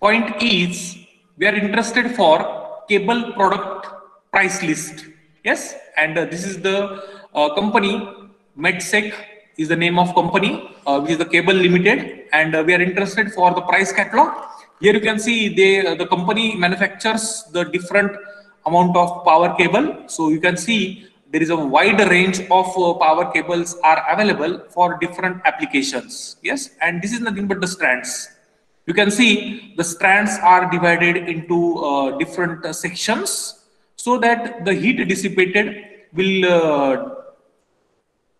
point is we are interested for cable product price list. Yes, and uh, this is the uh, company Metsec is the name of company, uh, which is the cable limited, and uh, we are interested for the price catalog. Here you can see they uh, the company manufactures the different amount of power cable. So you can see there is a wide range of uh, power cables are available for different applications. Yes, and this is nothing but the strands. You can see the strands are divided into uh, different uh, sections so that the heat dissipated will uh,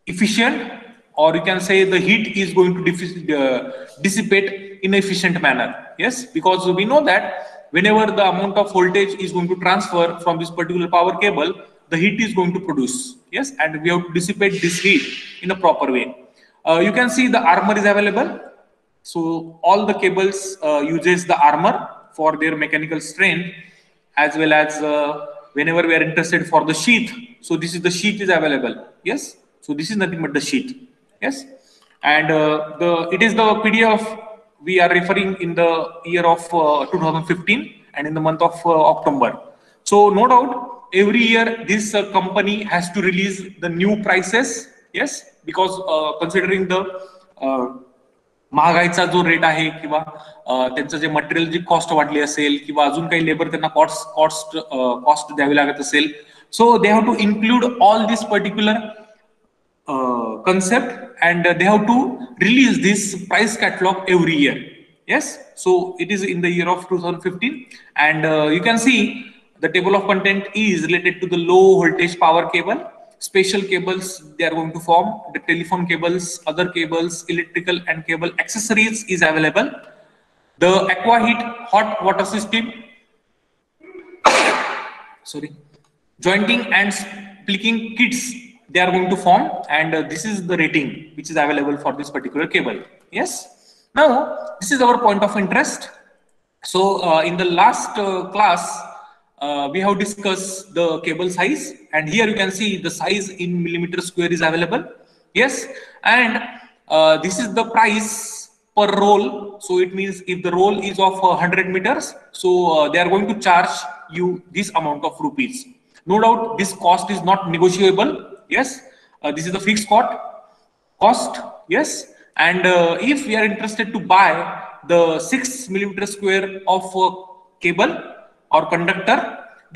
efficient or you can say the heat is going to uh, dissipate in an efficient manner. Yes, because we know that whenever the amount of voltage is going to transfer from this particular power cable, the heat is going to produce. Yes, and we have to dissipate this heat in a proper way. Uh, you can see the armor is available. So all the cables uh, uses the armor for their mechanical strength as well as uh, whenever we are interested for the sheath. So this is the sheath is available. Yes. So this is nothing but the sheath. Yes. And uh, the it is the PDF we are referring in the year of uh, 2015 and in the month of uh, October. So no doubt every year this uh, company has to release the new prices. Yes. Because considering the महागाईचा जो rate आहे किंवा त्यांचं जे material जी cost वाढली असेल किंवा अजून काही लेबर त्यांना कॉस्ट कॉस्ट कॉस्ट द्यावी लागत असेल so they have to include all this particular concept and they have to release this price catalog every year yes so it is in the year of 2015 and uh, you can see the table of content is related to the low voltage power cable special cables they are going to form. The telephone cables other cables electrical and cable accessories is available. The aqua heat hot water system sorry jointing and splitting kits they are going to form and uh, this is the rating which is available for this particular cable. Yes? Now this is our point of interest. So uh, in the last uh, class uh, we have discussed the cable size and here you can see the size in millimeter square is available. Yes and uh, this is the price per roll. So it means if the roll is of uh, 100 meters so uh, they are going to charge you this amount of rupees. No doubt this cost is not negotiable. Yes uh, this is the fixed cost cost yes. And uh, if we are interested to buy the 6 millimeter square of cable or conductor,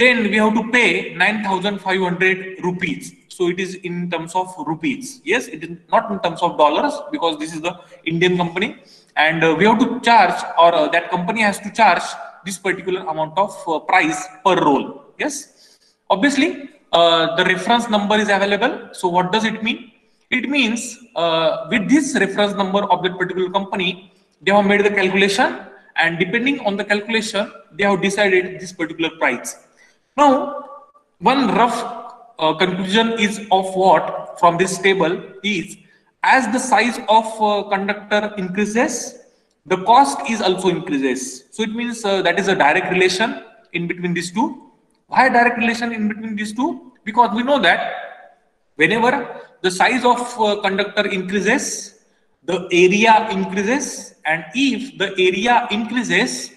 then we have to pay 9,500 rupees. So it is in terms of rupees. Yes, it is not in terms of dollars because this is the Indian company. And uh, we have to charge or uh, that company has to charge this particular amount of uh, price per roll. Yes, obviously the reference number is available. So what does it mean? It means with this reference number of that particular company, they have made the calculation and depending on the calculation they have decided this particular price. Now one rough uh, conclusion is of what from this table is as the size of uh, conductor increases the cost is also increases. So it means uh, that is a direct relation in between these two. Why direct relation in between these two? Because we know that whenever the size of conductor increases the area increases and if the area increases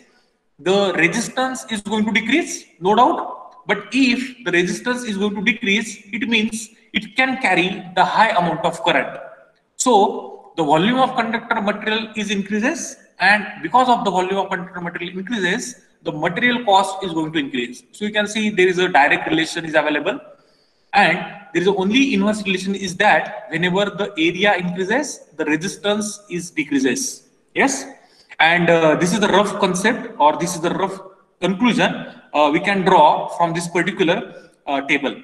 the resistance is going to decrease no doubt. But if the resistance is going to decrease it means it can carry the high amount of current. So the volume of conductor material is increases and because of the volume of conductor material increases the material cost is going to increase. So you can see there is a direct relation is available and there is only inverse relation is that whenever the area increases, the resistance is decreases. Yes. And uh, this is the rough concept or this is the rough conclusion uh, we can draw from this particular uh, table.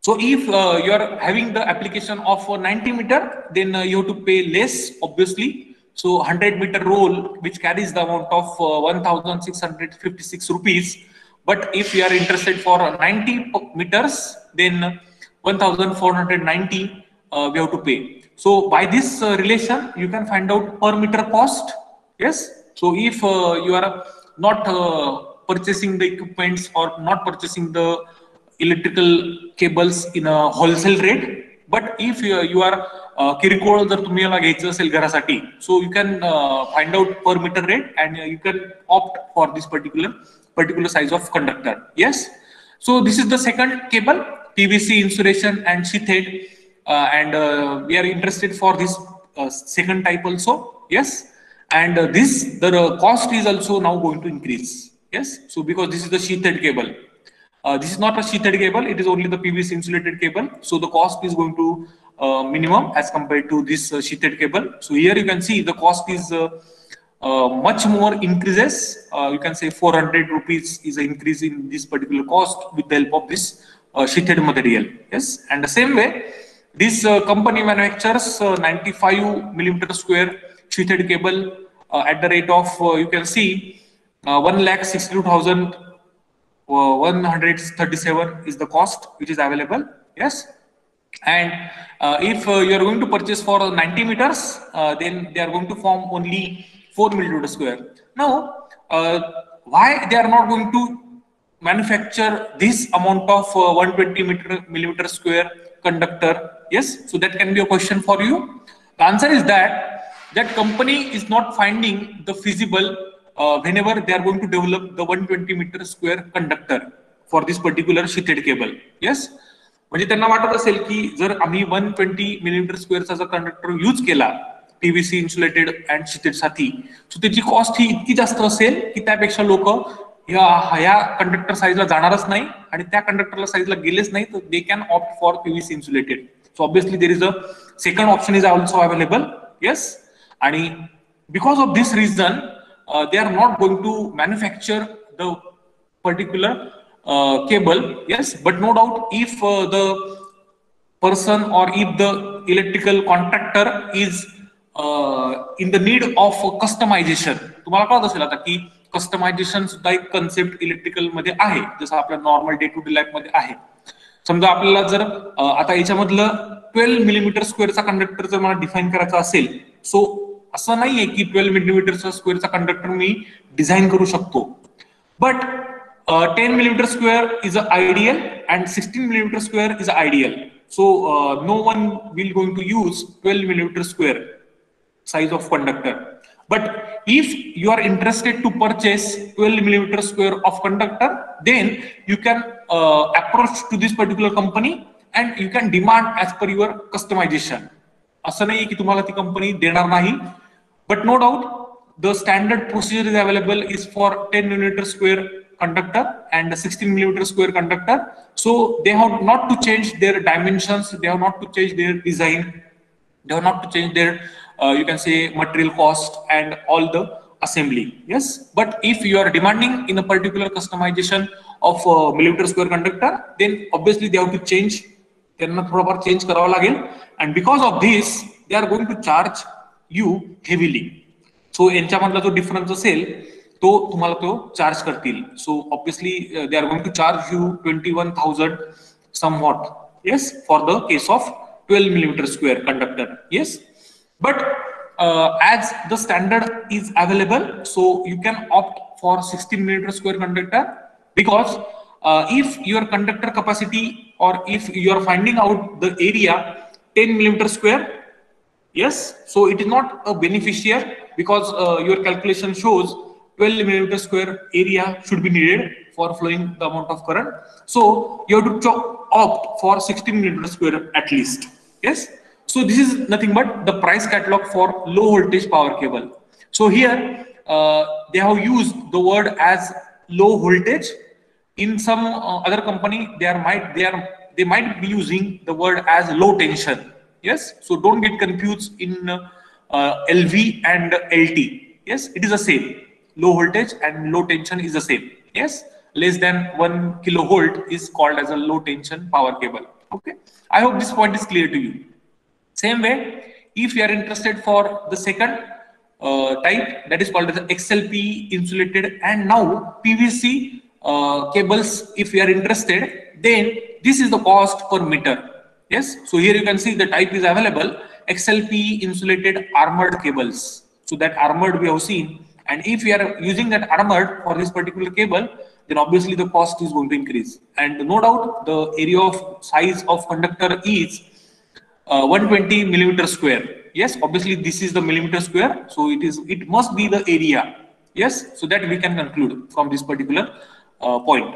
So if uh, you are having the application of 90 meter, then uh, you have to pay less, obviously. So 100 meter roll, which carries the amount of uh, 1,656 rupees. But if you are interested for 90 meters, then 1490 uh, we have to pay. So by this uh, relation, you can find out per meter cost. Yes. So if uh, you are not uh, purchasing the equipments or not purchasing the electrical cables in a wholesale rate, but if you, you are किरकोळ जर तुम्हाला घ्यायचं असेल घरासाठी so you can find out per metre rate and you can opt for this particular particular size of conductor yes so this is the second cable PVC insulation and sheathed uh, and uh, we are interested for this uh, second type also yes and this the cost is also now going to increase yes so because this is the sheathed cable uh, this is not a sheathed cable, it is only the PVC insulated cable. So the cost is going to uh, minimum as compared to this uh, sheathed cable. So here you can see the cost is much more increases. you can say 400 rupees is an increase in this particular cost with the help of this sheathed material. Yes, and the same way, this company manufactures 95 millimeter square sheathed cable at the rate of you can see uh, 1 lakh 62,000 137 is the cost which is available yes and uh, if uh, you are going to purchase for 90 meters uh, then they are going to form only 4 millimeter square now why they are not going to manufacture this amount of 120 meter millimeter square conductor yes so that can be a question for you the answer is that that company is not finding the feasible uh, whenever they are going to develop the 120 meter square conductor for this particular sheathed cable yes म्हणजे त्यांना वाटत असेल की जर आम्ही one twenty millimetre स्क्वेअरचा जर conductor use केला पीव्हीसी इन्सुलेटेड अँड शिटेड साठी सो त्याची कॉस्ट ही इतकी जास्त असेल की त्यापेक्षा लोक ह्या कंडक्टर साईजला जाणारच नाही आणि त्या कंडक्टरला साईजला गेलेच नाही तर they can opt for PVC insulated so obviously there is a second option is also available yes आणि because of this reason they are not going to manufacture the particular cable yes but no doubt if the person or if the electrical contractor is in the need of customisation तुम्हाला कळत असेल आता की customisation सुद्धा एक concept इलेक्ट्रिकलमध्ये आहे जसं आपल्या नॉर्मल डे टू डे लाईफमध्ये आहे. समजा आपल्याला जर आता याच्यामधलं ट्वेल्व मिलीमीटर स्क्वेअरचा कंडक्टर जर मला डिफाईन करायचा असेल सो असं नाहीये की ट्वेल्व मिलीमीटरचा स्क्वेअरचा कंडक्टर मी डिझाईन करू शकतो. But ten millimetre square is a ideal and sixteen millimetre square is a ideal so no one will going to use twelve millimetre square size of conductor but if you are interested to purchase 12 millimeter square of conductor then you can uh, approach to this particular company and you can demand as per your customization असं नाही की तुम्हाला ती company देणार नाही but no doubt the standard procedure is available is for ten millimetre square conductor and 16 millimeter square conductor so they have not to change their dimensions they have not to change their design they have not to change their uh, you can say material cost and all the assembly yes but if you are demanding in a particular customization of uh, millimeter square conductor then obviously they have to change त्यांना थोडंफार change करावं लागेल and because of this they are going to charge you heavily सो यांच्यामधला जो difference असेल तो तुम्हाला तो charge करतील so obviously they are going to charge you twenty one thousand some what yes for the case of twelve millimetre square conductor yes But as the standard is available so you can opt for 16 millimeter square conductor because uh, if your conductor capacity or if you are finding out the area 10 millimeter square yes so it is not a beneficiary because uh, your calculation shows 12 millimeter square area should be needed for flowing the amount of current. So you have to opt for 16 millimeter square at least yes so this is nothing but the price catalog for low voltage power cable. So here uh, they have used the word as low voltage. In some uh, other company they are might they are they might be using the word as low tension. Yes? So don't get confused in uh, lv and lt yes? It is the same. Low voltage and low tension is the same. Yes? Less than 1 kilovolt is called as a low tension power cable. Okay? I hope this point is clear to you same way if you are interested for the second uh, type that is called as xlp insulated and now pvc uh, cables if you are interested then this is the cost per meter. Yes? So here you can see the type is available xlp insulated armored cables. So that armored we have seen. And if you are using that armored for this particular cable then obviously the cost is going to increase. And no doubt the area of size of conductor is uh, 120 millimeter square. Yes, obviously this is the millimeter square. So it is, it must be the area. Yes, so that we can conclude from this particular uh, point.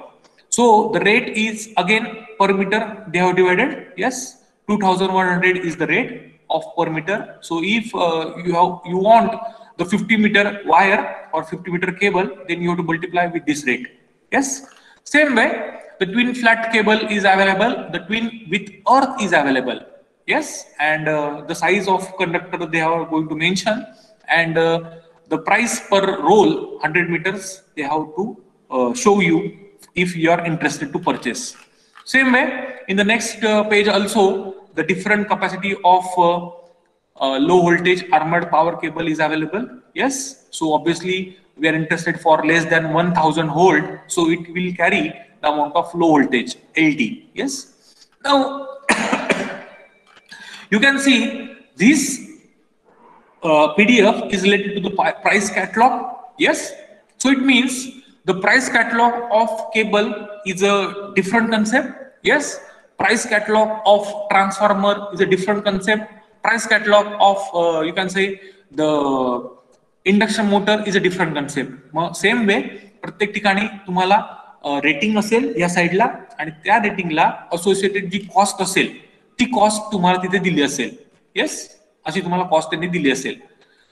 So the rate is again per meter they have divided. Yes, 2100 is the rate of per meter. So if uh, you have you want the 50 meter wire or 50 meter cable, then you have to multiply with this rate. Yes. Same way, the twin flat cable is available. The twin with earth is available. Yes. And uh, the size of conductor they are going to mention and uh, the price per roll 100 meters they have to uh, show you if you are interested to purchase. Same way, in the next uh, page also, the different capacity of uh, uh, low voltage armored power cable is available. Yes, so obviously we are interested for less than 1000 volt, so it will carry the amount of low voltage ld Yes. Now you can see this uh, PDF is related to the price catalog. Yes, so it means the price catalog of cable is a different concept. Yes, price catalog of transformer is a different concept price catalog of uh, you can say the induction motor is a different concept मग same way प्रत्येक ठिकाणी तुम्हाला rating असेल या साईडला आणि त्या रेटिंगला associated जी cost असेल ती कॉस्ट तुम्हाला तिथे दिली असेल. येस अशी कॉस्ट त्यांनी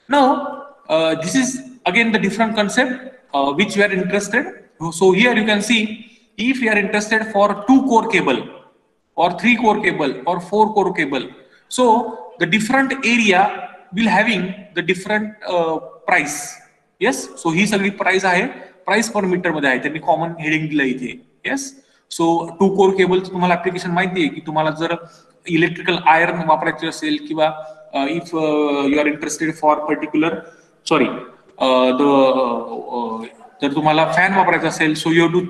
no this is again the different concept which you are interested so here you can see if you are interested for two core cable core cable or four core cable so the different area will having the different uh, price. Yes? So ही सगळी price आहे. Price पर metre मध्ये आहे. Common heading दिलं इथे. Yes so two core cable तुम्हाला application माहिती आहे की तुम्हाला जर इलेक्ट्रिकल आयर्न वापरायचे असेल किंवा if you are interested for particular sorry the जर तुम्हाला फॅन वापरायचा असेल so you to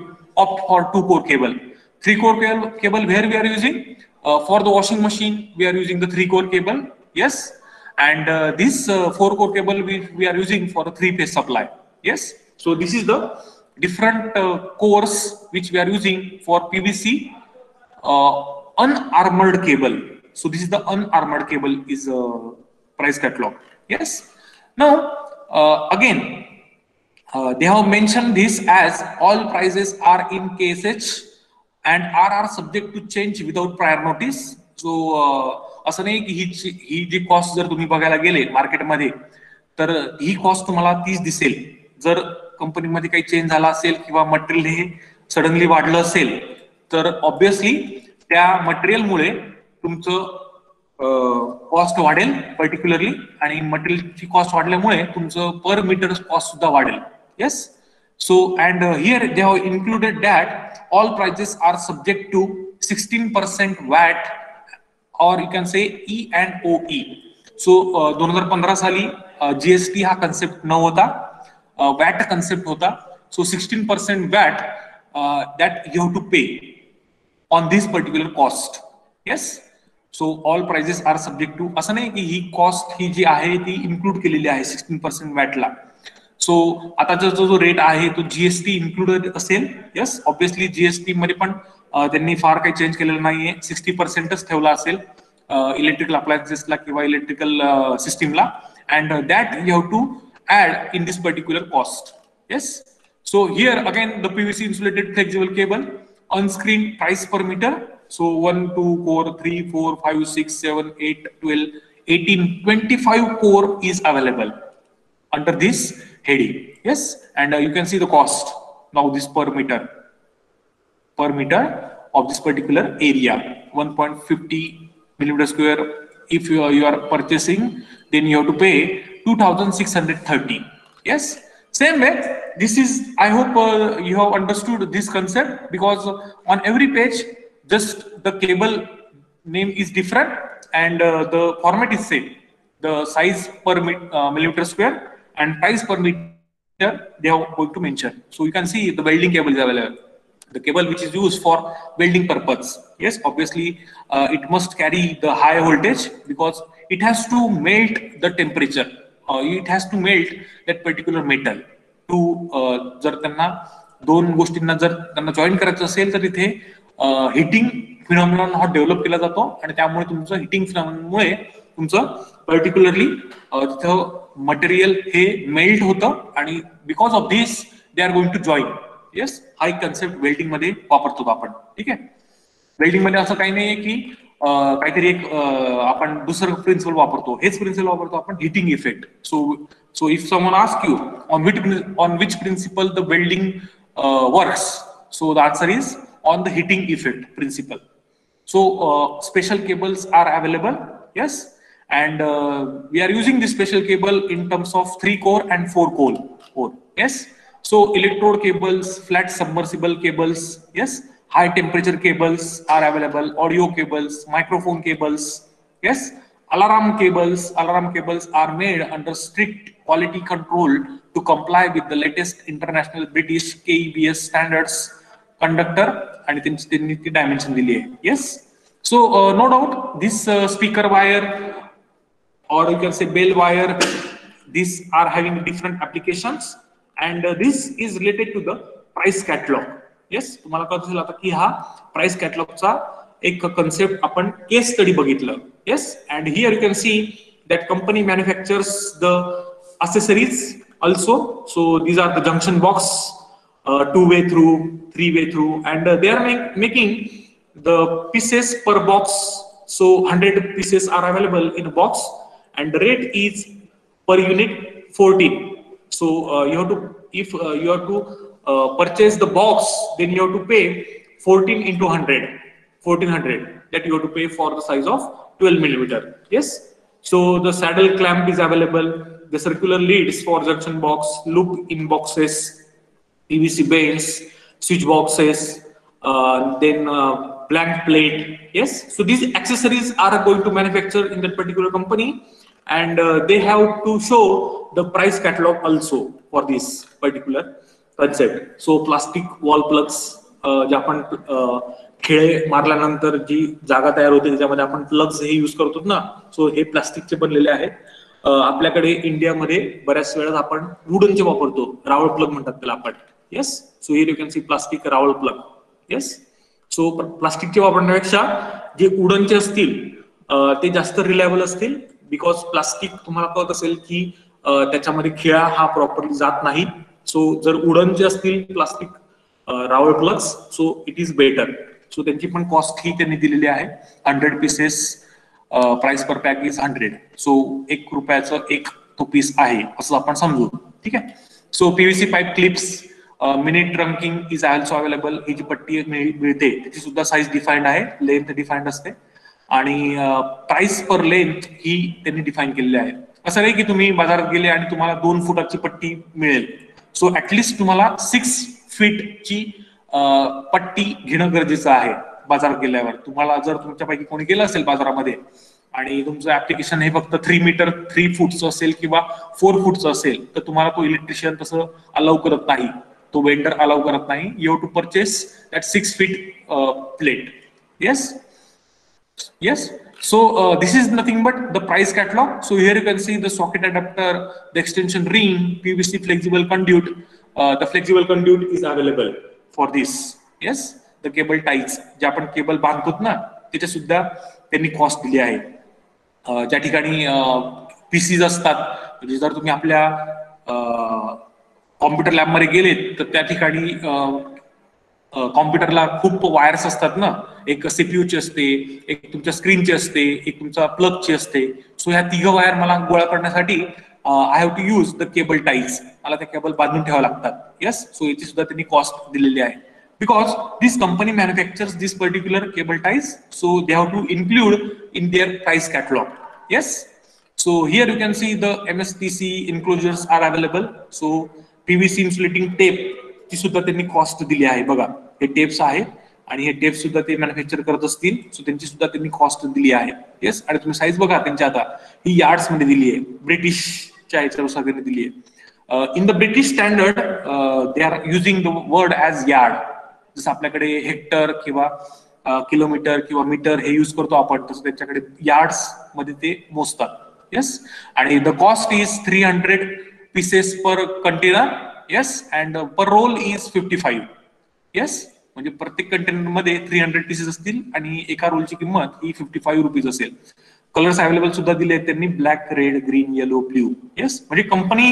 opt for two core cable three core cable where we are using uh, for the washing machine we are using the three core cable yes and uh, this uh, four core cable we, we are using for the three phase supply yes so this is the different uh, cores which we are using for pvc uh, unarmored cable so this is the unarmored cable is a price catalog yes now uh, again they have mentioned this as all prices are in ksh and are are subject to change without prior notice सो असं नाही की ही ही जी cost जर तुम्ही बघायला गेले मार्केटमध्ये तर ही cost तुम्हाला तीच दिसेल जर कंपनीमध्ये काही चेंज झाला असेल किंवा मटेरियल हे सडनली वाढलं असेल तर ऑब्विसली त्या मटेरियलमुळे तुमचं कॉस्ट वाढेल पर्टिक्युलरली आणि मटेरियलची कॉस्ट वाढल्यामुळे तुमचं पर मीटर कॉस्ट सुद्धा वाढेल. Yes so and here they have included that all prices are subject to sixteen percent VAT or you can say E and ओ ई सो दोन हजार पंधरा साली जीएसटी हा कन्सेप्ट न होता वॅट कन्सेप्ट होता. So sixteen percent VAT that you have to pay on this particular cost. Yes. So, all prices are subject to असं नाही की ही कॉस्ट ही जी आहे ती इन्क्लूड केलेली आहे सिक्स्टीन पर्सेंट वॅटला सो आताचा जो जो रेट आहे तो जीएसटी इन्क्लुडेड असेल येस ऑब्विसली जीएसटी मध्ये पण त्यांनी फार काही चेंज केलेलं नाहीये सिक्स्टी पर्सेंटच ठेवला असेल इलेक्ट्रिकल अप्लायन्सेसला किंवा इलेक्ट्रिकल सिस्टीमला and that you have to add in this particular cost yes so here again the PVC insulated flexible cable on-screen price per meter. So 1, 2, core, 3, 4, 5, 6, 7, 8, 12, 18, 25 core is available under this heading. Yes, and uh, you can see the cost now this per meter, per meter of this particular area, 1.50 millimeter square. If you are, you are purchasing, then you have to pay 2,630. Yes, same way. This is I hope uh, you have understood this concept because on every page just the cable name is different and uh, the format is same. The size per uh, millimeter square and price per meter they are going to mention. So you can see the welding cable is available. The cable which is used for welding purpose. Yes, obviously uh, it must carry the high voltage because it has to melt the temperature. It has to melt that particular metal to जर त्यांना दोन गोष्टींना जर त्यांना join करायचं असेल तर इथे uh, हिटिंग फिनॉमिनॉन हा डेव्हलप केला जातो आणि त्यामुळे तुमचं हिटिंग फिनॉमिनॉनमुळे तुमचं पर्टिक्युलरली uh, तिथं मटेरियल हे मेल्ट होतं आणि because of this they are going to join yes हा एक कन्सेप्ट वेल्डिंगमध्ये वापरतो आपण. ठीक आहे? वेल्डिंगमध्ये असं काही नाहीये की काहीतरी एक आपण दुसरं प्रिन्सिपल वापरतो हेच प्रिन्सिपल वापरतो आपण heating effect so so if someone ask you on which on which principle the welding works so the answer is on the heating effect principal so uh, special cables are available yes and uh, we are using this special cable in terms of three core and four core core yes so electrode cables flat submersible cables yes high temperature cables are available audio cables microphone cables yes alarm cables alarm cables are made under strict quality control to comply with the latest international british kebs standards conductor आणि त्यांची त्यांनी ती dimension दिली आहे yes so no doubt this speaker wire or you can say bell wire these are having different applications and uh, this is related to the price catalog Yes तुम्हाला कळत असेल आता की हा प्राइस कॅटलॉगचा एक कन्सेप्ट आपण केस स्टडी बघितलं yes and here you can see that company manufactures the box uh, two way through three way through and uh, they are make, making the pieces per box so 100 pieces are available in a box and the rate is per unit 14 so uh, you have to if uh, you have to uh, purchase the box then you have to pay 14 into 100 1400 that you have to pay for the size of 12 millimeter. Yes? So the saddle clamp is available. The circular leads for junction box loop in boxes pvc bends switch boxes uh, then uh, blank plate. Yes? So these accessories are going to manufacture in that particular company and uh, they have to show the price catalog also for this particular concept so plastic wall plugs जे आपण uh, खेळे मारल्यानंतर जी जागा तयार होते त्याच्यामध्ये आपण plugs हे use करतो ना सो हे प्लास्टिकचे बनलेले आहेत uh, आपल्याकडे इंडियामध्ये बऱ्याच वेळा आपण वुडनचे वापरतो रावळ प्लग म्हणतात त्याला आपण. Yes so here you can see plastic rawl plug yes so प्लास्टिकचे वापरण्यापेक्षा जे वुडनचे असतील uh, ते जास्त रिलायबल असतील बिकॉज प्लास्टिक तुम्हाला कळत असेल की त्याच्यामध्ये खिळा हा प्रॉपरली जात नाही. सो जर उडन जे असतील plastic rawl plugs so it is better so त्यांची पण कॉस्ट ही त्यांनी दिलेली आहे. Hundred pieces price per pack is hundred so एक रुपयाचं एक तो पीस आहे असं आपण समजू. ठीक आहे? So PVC pipe clips mini trunking is also available ही जी पट्टी मिळते त्याची सुद्धा साईज डिफाईंड आहे. लेंथ डिफाईंड असते. आणि प्राइस पर लेंथ ही त्यांनी डिफाईन केलेली आहे. असं नाही की तुम्ही बाजारात गेले आणि तुम्हाला दोन फुटाची पट्टी मिळेल. सो ऍटलिस्ट तुम्हाला सिक्स फीटची पट्टी घेणं गरजेचं आहे बाजारात गेल्यावर. तुम्हाला जर तुमच्यापैकी कोणी गेलं असेल बाजारामध्ये आणि तुमचं ऍप्लिकेशन हे फक्त थ्री मीटर थ्री फूटचं असेल किंवा फोर फूटचं असेल तर तुम्हाला तो इलेक्ट्रिशियन तसं अलाव करत नाही. तो वेंडर अलाव करत नाही. You to purchase that six feet plate yes yes so uh, this is nothing but the price catalog so here you can see the socket adapter the extension ring pvc flexible conduit uh, the flexible conduit is available for this yes the cable ties जे आपण cable बांधतो ना त्याच्या सुद्धा त्यांनी cost दिली आहे ज्या ठिकाणी पीसीज असतात म्हणजे जर तुम्ही आपल्या कॉम्प्युटर लॅबमध्ये गेलेत तर त्या ठिकाणी कॉम्प्युटरला खूप वायर्स असतात ना एक सीपीयू ची असते, एक तुमच्या स्क्रीनची असते, एक तुमचा प्लग ची सो ह्या तिघ वायर मला गोळा करण्यासाठी I have to use the cable ties मैं त्या केबल बांधून ठेवा लागतात. सो ये सुद्धा कॉस्ट दिल्ली है because this company manufacture this particular cable ties so they have to include in their price catalogue yes so here you can see the M S T C enclosures are available so P V C insulating tape ती सुद्धा त्यांनी cost दिली आणि हे tape सुद्धा ते manufacture करत असतील. सो त्यांची सुद्धा त्यांनी कॉस्ट दिली आहे. येस आणि तुम्ही साईज बघा त्यांच्या आता. ही यार्ड्समध्ये दिली आहे. ब्रिटिशच्या याच्यानुसार त्यांनी दिली आहे. In the British standard they are using the word as yard जसं आपल्याकडे हेक्टर किंवा uh, किलोमीटर किंवा मीटर हे युज करतो आपण तसं त्यांच्याकडे यार्ड्समध्ये ते मोजतात. येस आणि the cost is three hundred pieces per container yes and per roll is fifty five yes म्हणजे प्रत्येक कंटेनरमध्ये थ्री हंड्रेड पीसेस असतील आणि एका रोलची किंमत ही फिफ्टी फाईव्ह रुपीज असेल. कलर्स अवेलेबल सुद्धा दिले आहेत त्यांनी black red green yellow blue yes म्हणजे कंपनी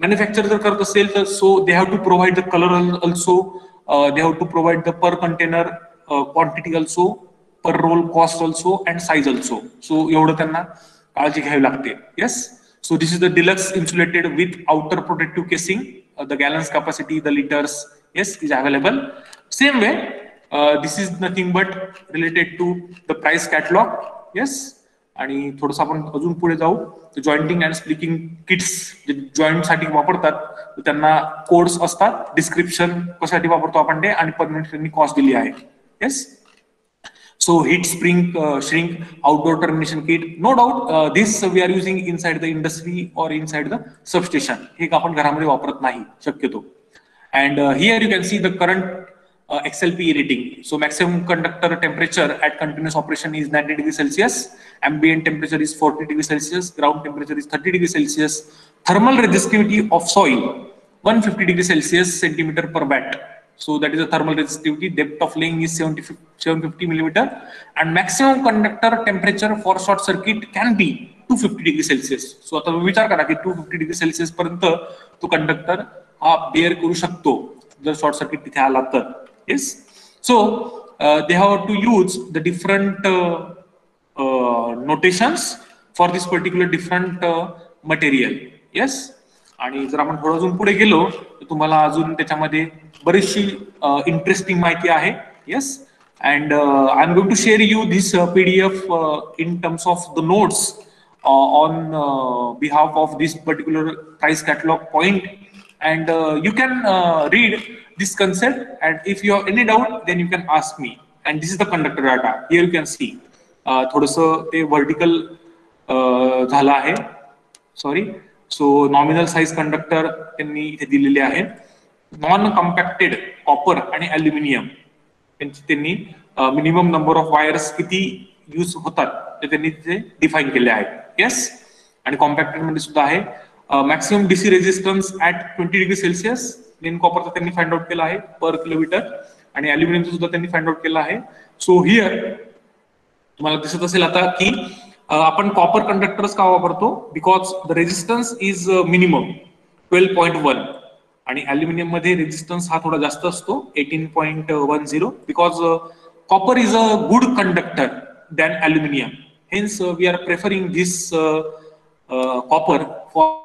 मॅन्युफॅक्चर जर करत असेल तर so they have to provide the colour also they have to provide the per container quantity also per roll cost also and size also so एवढं त्यांना काळजी घ्यावी लागते. Yes so this is the deluxe insulated with outer protective casing the gallons capacity the litres yes is available Same way, uh, this is nothing but related to the price catalog. Yes. आणि थोडंसं आपण अजून पुढे जाऊ. Jointing and splicing kits जे जॉईंटसाठी वापरतात त्यांना कोड्स असतात. डिस्क्रिप्शन कशासाठी वापरतो आपण ते आणि परमनंट त्यांनी कॉस्ट दिली आहे. Yes so heat spring shrink outdoor termination kit no doubt this we are using inside the industry or inside the substation हे आपण घरामध्ये वापरत नाही शक्यतो. And here you can see the current uh, XLP rating. So maximum conductor temperature at continuous operation is 90 degrees Celsius. Ambient temperature is 40 degrees Celsius. Ground temperature is 30 degrees Celsius. Thermal resistivity of soil 150 degrees Celsius centimeter per watt. So that is a thermal resistivity. Depth of laying is 70, 750 millimeter, and maximum conductor temperature for short circuit can be 250 degree Celsius. So आता विचार करा की 250 degree Celsius पर्यंत तो conductor हा bare करू शकतो जर शॉर्ट सर्किट तिथे आला तर yes so they have to use the different notations for this particular different material yes आणि जर आपण थोडं अजून पुढे गेलो तर तुम्हाला अजून त्याच्यामध्ये बरीचशी इंटरेस्टिंग माहिती आहे yes and I am going to share you this PDF in terms of the notes on behalf of this particular price catalogue point and you can read this concept and if you have any doubt then you can ask me and this is the conductor data here you can सी थोडस ते vertical झालं आहे sorry so nominal size conductor त्यांनी इथे दिलेले आहेत non कम्पॅक्टेड copper आणि aluminium त्यांची त्यांनी मिनिमम नंबर ऑफ वायर्स किती यूज होतात ते त्यांनी तिथे डिफाईन केले आहेत येस आणि कॉम्पॅक्टेड मध्ये सुद्धा आहे maximum DC resistance at twenty degree celsius लेन कॉपरचा त्यांनी फाइंड आउट केला आहे पर किलोमीटर आणि अल्युमिनियमचा सुद्धा त्यांनी फाइंड आउट केला आहे. सो हिअर तुम्हाला दिसत असेल आता की आपण कॉपर कंडक्टर्स का वापरतो? Because the resistance is minimum twelve point one आणि अल्युमिनियममध्ये रेजिस्टन्स हा थोडा जास्त असतो eighteen point one zero because copper is a good conductor than aluminium hence we are preferring this copper for